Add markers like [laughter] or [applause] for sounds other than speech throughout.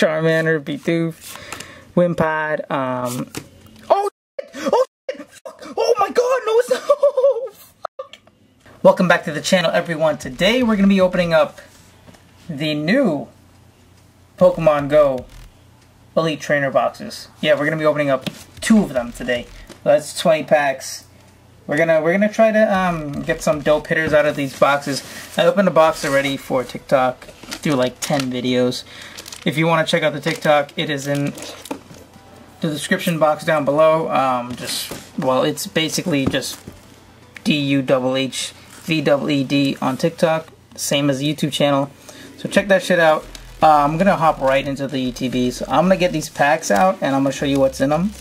Charmander, Bidoof, Wimpod, um... Oh, oh, fuck. oh my god, no, it's oh, [laughs] fuck. Welcome back to the channel, everyone. Today, we're going to be opening up the new Pokemon Go Elite Trainer boxes. Yeah, we're going to be opening up two of them today. That's 20 packs. We're gonna we're gonna try to um, get some dope hitters out of these boxes. I opened a box already for TikTok. Do like 10 videos. If you want to check out the TikTok, it is in the description box down below. Um, just well, it's basically just D U H H V W E D on TikTok, same as the YouTube channel. So check that shit out. Uh, I'm gonna hop right into the ETBs. I'm gonna get these packs out and I'm gonna show you what's in them,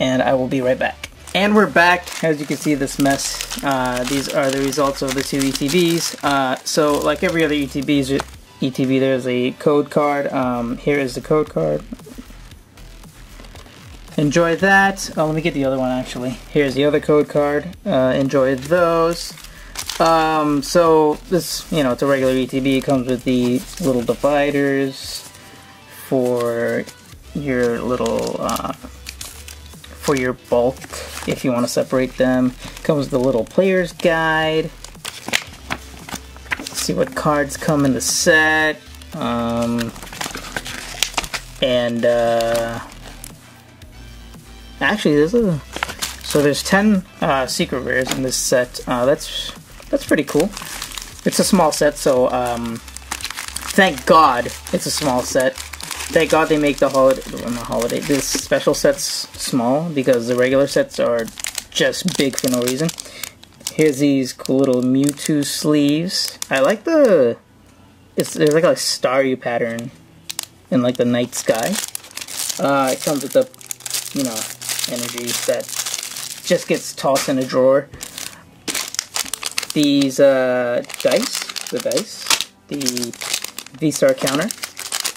and I will be right back. And we're back. As you can see, this mess. Uh, these are the results of the two ETBs. Uh, so, like every other ETBs, ETB, there's a code card. Um, here is the code card. Enjoy that. Oh, let me get the other one actually. Here's the other code card. Uh, enjoy those. Um, so this, you know, it's a regular ETB. It comes with the little dividers for your little uh, for your bulk if you want to separate them. Comes with a little player's guide. See what cards come in the set. Um, and uh, actually, there's a so there's 10 uh, secret rares in this set. Uh, that's that's pretty cool. It's a small set, so um, thank God it's a small set. Thank God they make the holiday, not holiday, this special sets small because the regular sets are just big for no reason. Here's these cool little Mewtwo sleeves. I like the, it's there's like a starry pattern in like the night sky. Uh, it comes with the, you know, energy that just gets tossed in a drawer. These uh, dice, the dice, the V-Star counter,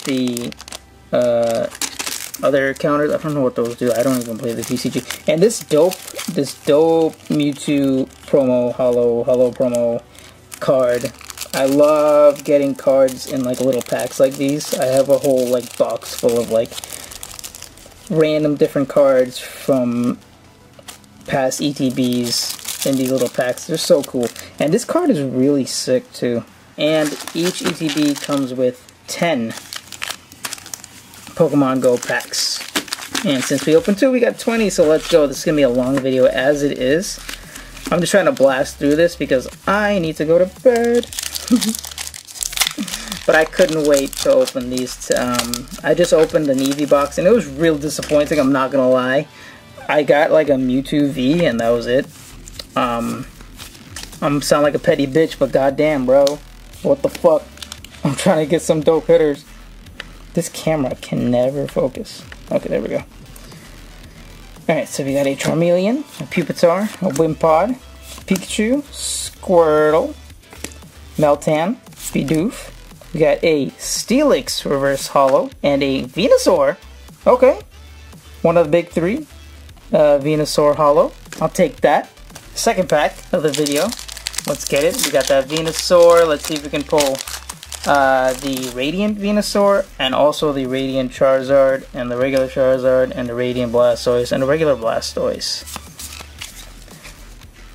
the uh, other counters. I don't know what those do. I don't even play the TCG. And this dope, this dope Mewtwo promo, hollow, hollow promo card. I love getting cards in like little packs like these. I have a whole like box full of like random different cards from past ETBs in these little packs. They're so cool. And this card is really sick too. And each ETB comes with 10 Pokemon Go packs. And since we opened two, we got 20, so let's go. This is going to be a long video as it is. I'm just trying to blast through this because I need to go to bed. [laughs] but I couldn't wait to open these. Um, I just opened the Eevee box and it was real disappointing, I'm not going to lie. I got like a Mewtwo V and that was it. Um, I'm sound like a petty bitch, but goddamn, bro. What the fuck? [laughs] I'm trying to get some dope hitters. This camera can never focus. Okay, there we go. Alright, so we got a Charmeleon, a Pupitar, a Wimpod, Pikachu, Squirtle, Meltan, Bidoof. We got a Steelix Reverse Hollow, and a Venusaur. Okay, one of the big three. Uh, Venusaur Hollow. I'll take that. Second pack of the video. Let's get it. We got that Venusaur. Let's see if we can pull uh, the Radiant Venusaur, and also the Radiant Charizard, and the regular Charizard, and the Radiant Blastoise, and the regular Blastoise.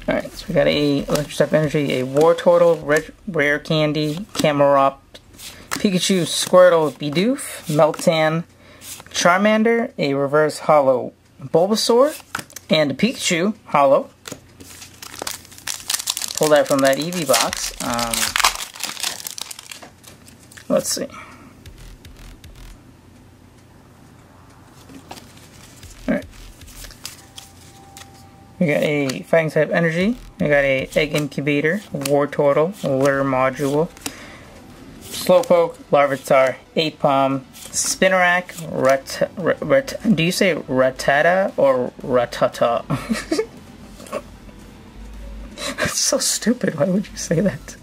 Alright, so we got a Electric Type Energy, a Wartortle, Red, Rare Candy, Camerupt, Pikachu, Squirtle, Bidoof, Meltan, Charmander, a Reverse Hollow Bulbasaur, and a Pikachu Hollow. Pull that from that Eevee box. Um, Let's see. Alright. We got a Fighting type Energy. We got a Egg Incubator, Wartortle, Lure Module, Slowpoke, Larvitar, Aipom, Spinarak, Rat, rat, rat, do you say ratata or Ratata? [laughs] That's so stupid, why would you say that?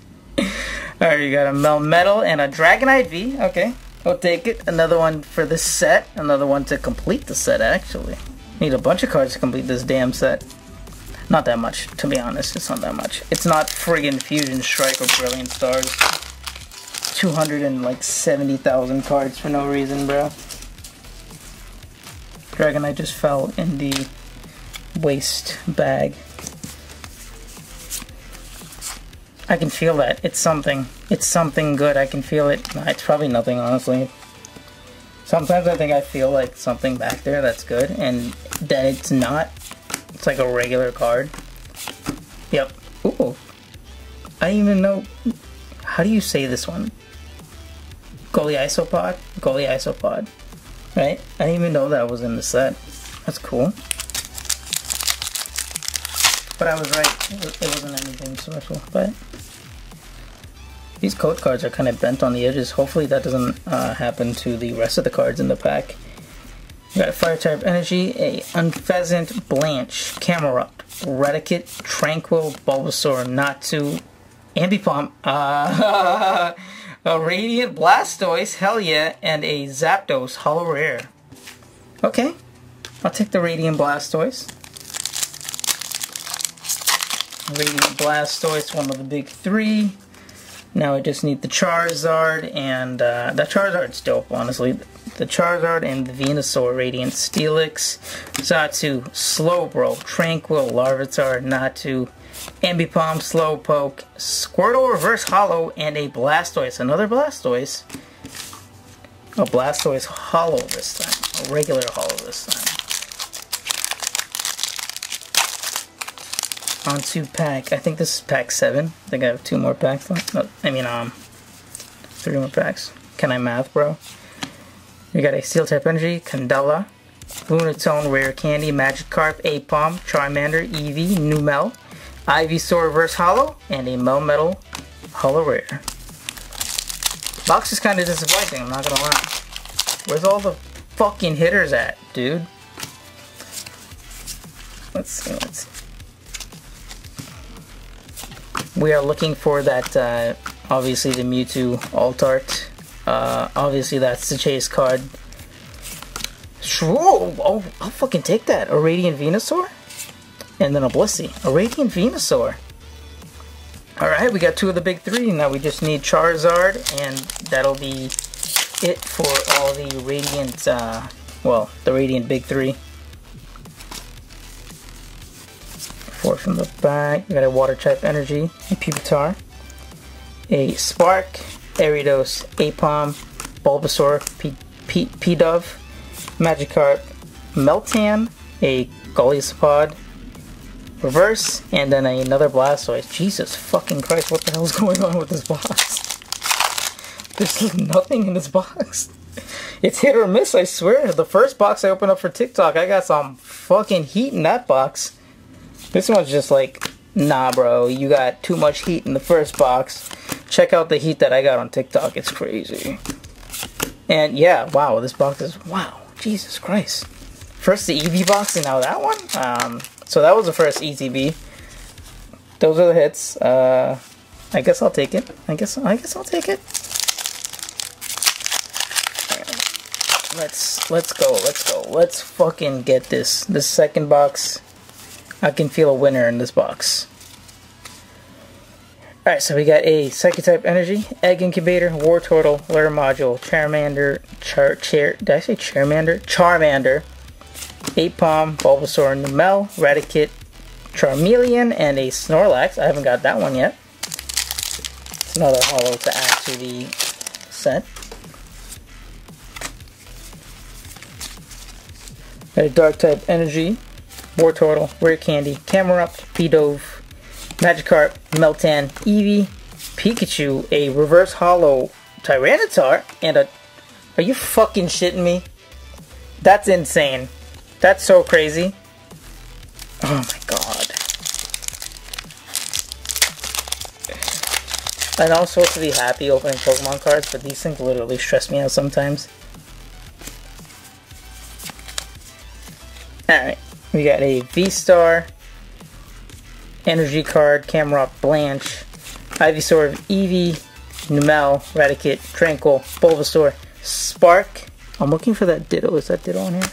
Alright, you got a Melmetal and a Dragonite V. Okay, I'll take it. Another one for this set. Another one to complete the set, actually. Need a bunch of cards to complete this damn set. Not that much, to be honest. It's not that much. It's not friggin' Fusion Strike or Brilliant Stars. 270,000 cards for no reason, bro. Dragonite just fell in the waste bag. I can feel that. It's something. It's something good. I can feel it. It's probably nothing, honestly. Sometimes I think I feel like something back there that's good, and then it's not. It's like a regular card. Yep. Ooh. I even know. How do you say this one? Goalie Isopod? Goalie Isopod. Right? I didn't even know that was in the set. That's cool. But I was right. It wasn't anything special. But these code cards are kind of bent on the edges. Hopefully that doesn't uh, happen to the rest of the cards in the pack. We got a Fire type Energy, a Unfezant Blanche, Camerupt, Raticate, Tranquill, Bulbasaur, Natu, Ambipom, uh, [laughs] a Radiant Blastoise, hell yeah, and a Zapdos Holo Rare. Okay, I'll take the Radiant Blastoise. Radiant Blastoise, one of the big three. Now I just need the Charizard, and uh, that Charizard's dope, honestly. The Charizard and the Venusaur, Radiant Steelix, Xatu, Slowbro, Tranquill, Larvitar, Natu, Ambipom, Slowpoke, Squirtle Reverse Hollow, and a Blastoise. Another Blastoise. A Blastoise Hollow this time. A regular Hollow this time. On to pack. I think this is pack 7. I think I have two more packs left. No, I mean, um, three more packs. Can I math, bro? We got a Steel type Energy, Candela, Lunatone, Rare Candy, Magikarp, Aipom, Charmander, Eevee, Numel, Ivysaur Reverse Hollow, and a Melmetal Hollow Rare. Box is kind of disappointing, I'm not gonna lie. Where's all the fucking hitters at, dude? Let's see, let's see. We are looking for that, uh, obviously the Mewtwo Alt Art. Uh, obviously that's the chase card. Whoa, oh, I'll fucking take that. A Radiant Venusaur? and then a Blissey, a Radiant Venusaur. Alright, we got two of the big three. Now we just need Charizard, and that'll be it for all the Radiant, uh, well, the Radiant Big Three. Four from the back. We got a Water type Energy, a Pupitar, a Spark, Ariados, Aipom, Bulbasaur, Pidove, Magikarp, Meltan, a Golisopod, Reverse, and then another Blastoise. Jesus fucking Christ, what the hell is going on with this box? [laughs] There's nothing in this box. [laughs] It's hit or miss, I swear. The first box I opened up for TikTok, I got some fucking heat in that box. This one's just like, nah bro, you got too much heat in the first box. Check out the heat that I got on TikTok, it's crazy. And yeah, wow, this box is, wow, Jesus Christ. First the Eevee box and now that one? Um, so that was the first ETB. Those are the hits. Uh, I guess I'll take it. I guess I guess I'll take it. Let's let's go. Let's go. Let's fucking get this. This second box. I can feel a winner in this box. Alright, so we got a Psychic type energy, egg incubator, Wartortle, Lure module, Charmander, Char Chair did I say Charmander? Charmander, Aipom, Bulbasaur, Numel, Raticate, Charmeleon, and a Snorlax. I haven't got that one yet. It's another hollow to add to the set. Got a Dark type Energy, Wartortle, Rare Candy, Camerupt, Pidove, Magikarp, Meltan, Eevee, Pikachu, a Reverse Holo Tyranitar, and a... Are you fucking shitting me? That's insane. That's so crazy. Oh my god. Know I'm supposed to be happy opening Pokemon cards, but these things literally stress me out sometimes. Alright, we got a V-Star, Energy Card, Camerock Blanche, Ivysaur, Eevee, Numel, Raticate, Tranquill, Bulbasaur, Spark. I'm looking for that Ditto. Is that Ditto on here?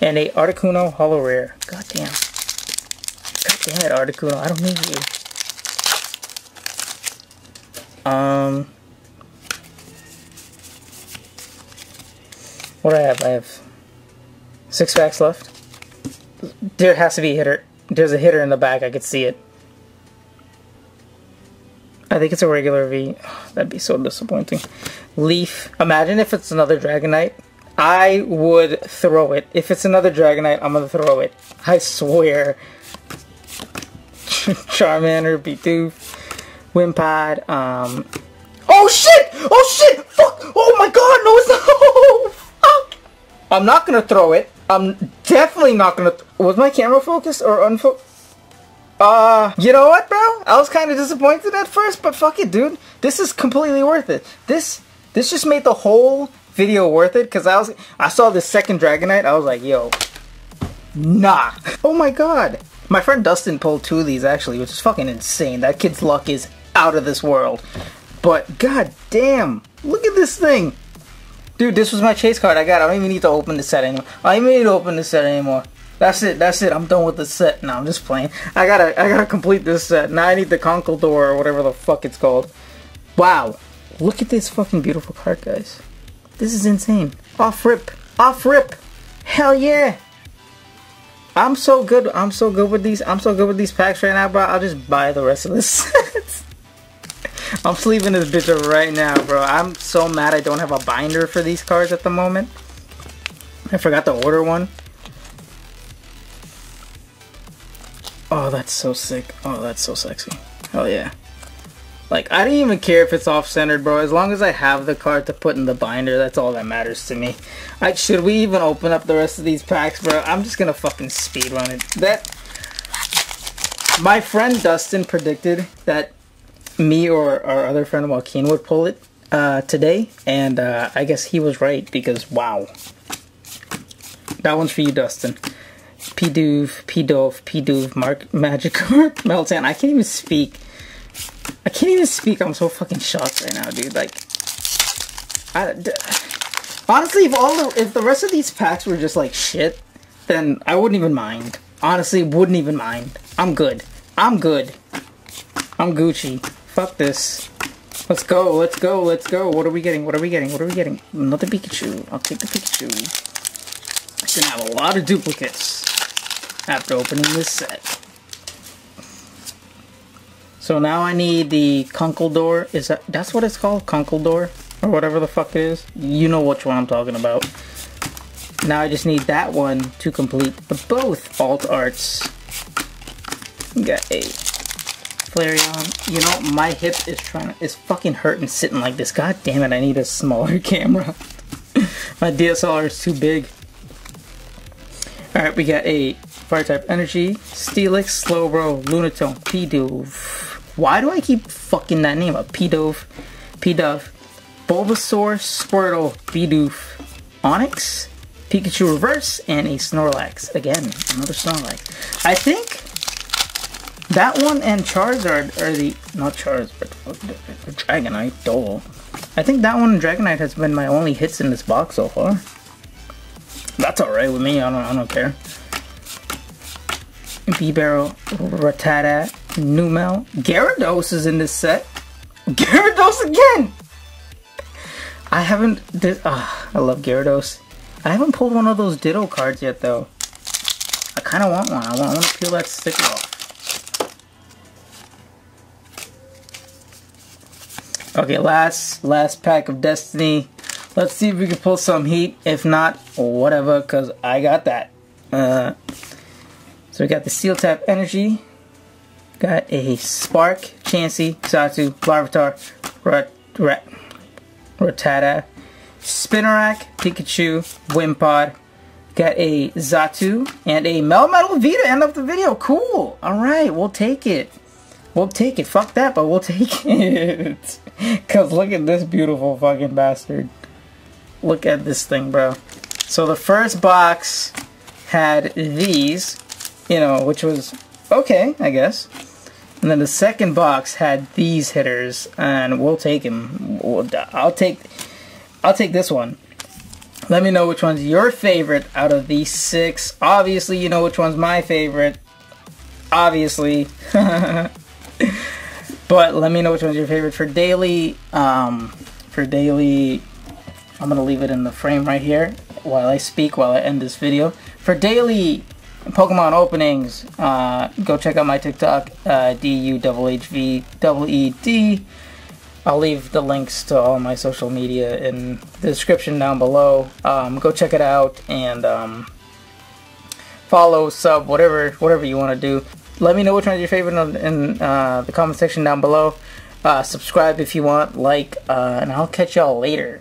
And a Articuno Hollow Rare. God damn. God damn it, Articuno. I don't need you. Um. What do I have? I have six packs left. There has to be a hitter. There's a hitter in the back. I could see it. I think it's a regular V. [sighs] that'd be so disappointing. Leaf. Imagine if it's another Dragonite. I would throw it. If it's another Dragonite, I'm gonna throw it. I swear. [laughs] Charmander, Bidoof, Wimpod, um... Oh shit! Oh shit! Fuck! Oh my god, no it's not! Oh, [laughs] fuck! I'm not gonna throw it. I'm definitely not gonna... Was my camera focused or unfocused? Uh, you know what, bro? I was kind of disappointed at first, but fuck it, dude. This is completely worth it. This, this just made the whole video worth it, because I was, I saw the second Dragonite, I was like, yo, nah. [laughs] Oh my god. My friend Dustin pulled two of these, actually, which is fucking insane. That kid's luck is out of this world. But, god damn, look at this thing. Dude, this was my chase card I got. I don't even need to open the set anymore. I don't even need to open the set anymore. That's it. That's it. I'm done with the set. No, I'm just playing. I gotta. I gotta complete this set. Now I need the Conkeldurr or whatever the fuck it's called. Wow. Look at this fucking beautiful card, guys. This is insane. Off rip. Off rip. Hell yeah. I'm so good. I'm so good with these. I'm so good with these packs right now, bro. I'll just buy the rest of this [laughs] set. [laughs] I'm sleeving this bitch right now, bro. I'm so mad I don't have a binder for these cards at the moment. I forgot to order one. Oh, that's so sick. Oh, that's so sexy. Hell yeah. Like, I don't even care if it's off-centered, bro. As long as I have the card to put in the binder, that's all that matters to me. I, should we even open up the rest of these packs, bro? I'm just gonna fucking speedrun it. That... My friend Dustin predicted that me or our other friend Joaquin would pull it uh, today, and uh, I guess he was right, because wow. That one's for you, Dustin. Pidove, Pidove, Pidove, Mark, Magikarp, [laughs] Meltan. I can't even speak. I can't even speak. I'm so fucking shocked right now, dude. Like, I, honestly, if all the if the rest of these packs were just like shit, then I wouldn't even mind. Honestly, wouldn't even mind. I'm good. I'm good. I'm Gucci. Fuck this. Let's go. Let's go. Let's go. What are we getting? What are we getting? What are we getting? Another Pikachu. I'll take the Pikachu. I gonna have a lot of duplicates after opening this set. So now I need the Conkeldurr. Is that that's what it's called? Conkeldurr? Or whatever the fuck it is. You know which one I'm talking about. Now I just need that one to complete both alt arts. Got a Flareon. You know, my hip is trying to, is fucking hurting sitting like this. God damn it, I need a smaller [laughs] camera. my DSLR is too big. Alright, we got a Fire type Energy, Steelix, Slowbro, Lunatone, Pidove. Why do I keep fucking that name up? Pidove, Pidove, Bulbasaur, Squirtle, Bidoof, Onix, Pikachu Reverse, and a Snorlax. Again, another Snorlax. I think that one and Charizard are the, not Charizard, but Dragonite, Dole. I think that one and Dragonite has been my only hits in this box so far. That's alright with me, I don't, I don't care. Bibarel, Rattata, Numel. Gyarados is in this set. [laughs] Gyarados again! I haven't... Uh, I love Gyarados. I haven't pulled one of those Ditto cards yet, though. I kind of want one. I want, I want to peel that sticker off. Okay, last last pack of Destiny. Let's see if we can pull some heat. If not, whatever, because I got that. Uh, so we got the Steel Tap Energy, got a Spark, Chansey, Xatu, Larvitar, Rat, Rat, Rattata, Spinarak, Pikachu, Wimpod, got a Xatu, and a Melmetal Vita. End of the video. Cool. Alright, we'll take it. We'll take it. Fuck that, but we'll [laughs] take it. [laughs] Because look at this beautiful fucking bastard. Look at this thing, bro. So the first box had these you know, which was okay, I guess. And then the second box had these hitters, and we'll take them. I'll take, I'll take this one. Let me know which one's your favorite out of these six. Obviously, you know which one's my favorite. Obviously. [laughs] but let me know which one's your favorite for daily. Um, for daily, I'm gonna leave it in the frame right here. while I speak, while I end this video. For daily Pokemon openings, uh, go check out my TikTok, uh, D-U-H-H-V-E-E-D. I'll leave the links to all my social media in the description down below. Um, go check it out and um, follow, sub, whatever whatever you want to do. Let me know which one is your favorite in, in uh, the comment section down below. Uh, subscribe if you want, like, uh, and I'll catch y'all later.